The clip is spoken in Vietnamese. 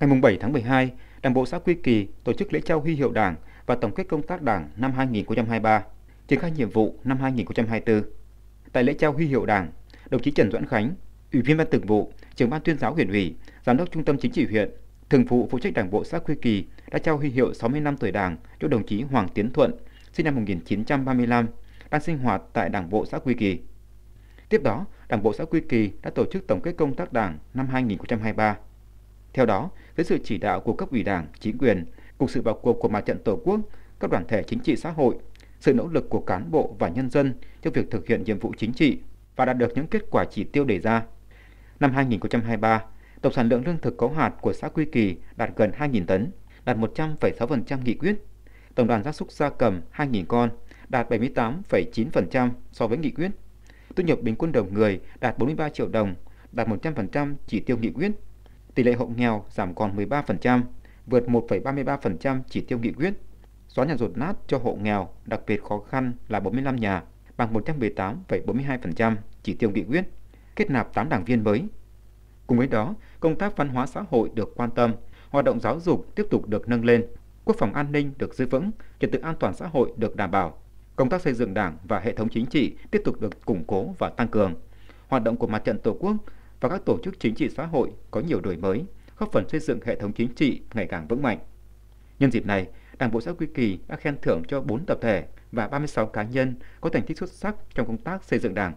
Ngày 7 tháng 12, Đảng bộ xã Quy Kỳ tổ chức lễ trao huy hiệu Đảng và tổng kết công tác Đảng năm 2023, triển khai nhiệm vụ năm 2024. Tại lễ trao huy hiệu Đảng, đồng chí Trần Doãn Khánh, Ủy viên Ban Thường vụ, Trưởng ban Tuyên giáo huyện ủy, Giám đốc Trung tâm Chính trị huyện, Thường vụ phụ trách Đảng bộ xã Quy Kỳ đã trao huy hiệu 60 năm tuổi Đảng cho đồng chí Hoàng Tiến Thuận, sinh năm 1935, đang sinh hoạt tại Đảng bộ xã Quy Kỳ. Tiếp đó, Đảng bộ xã Quy Kỳ đã tổ chức tổng kết công tác Đảng năm 2023. Theo đó, với sự chỉ đạo của cấp ủy Đảng, chính quyền, cùng sự vào cuộc của Mặt trận Tổ quốc, các đoàn thể chính trị xã hội, sự nỗ lực của cán bộ và nhân dân trong việc thực hiện nhiệm vụ chính trị và đạt được những kết quả chỉ tiêu đề ra. Năm 2023, tổng sản lượng lương thực có hạt của xã Quy Kỳ đạt gần 2.000 tấn, đạt 100,6% nghị quyết. Tổng đàn gia súc gia cầm 2.000 con, đạt 78,9% so với nghị quyết. Thu nhập bình quân đầu người đạt 43 triệu đồng, đạt 100% chỉ tiêu nghị quyết. Tỷ lệ hộ nghèo giảm còn 13%, vượt 1,33% chỉ tiêu nghị quyết. Xóa nhà rột nát cho hộ nghèo đặc biệt khó khăn là 45 nhà, bằng 118,42% chỉ tiêu nghị quyết. Kết nạp 8 đảng viên mới. Cùng với đó, công tác văn hóa xã hội được quan tâm, hoạt động giáo dục tiếp tục được nâng lên, quốc phòng an ninh được giữ vững, trật tự an toàn xã hội được đảm bảo. Công tác xây dựng Đảng và hệ thống chính trị tiếp tục được củng cố và tăng cường. Hoạt động của mặt trận Tổ quốc và các tổ chức chính trị xã hội có nhiều đổi mới, góp phần xây dựng hệ thống chính trị ngày càng vững mạnh. Nhân dịp này, Đảng bộ xã Quy Kỳ đã khen thưởng cho 4 tập thể và 36 cá nhân có thành tích xuất sắc trong công tác xây dựng Đảng.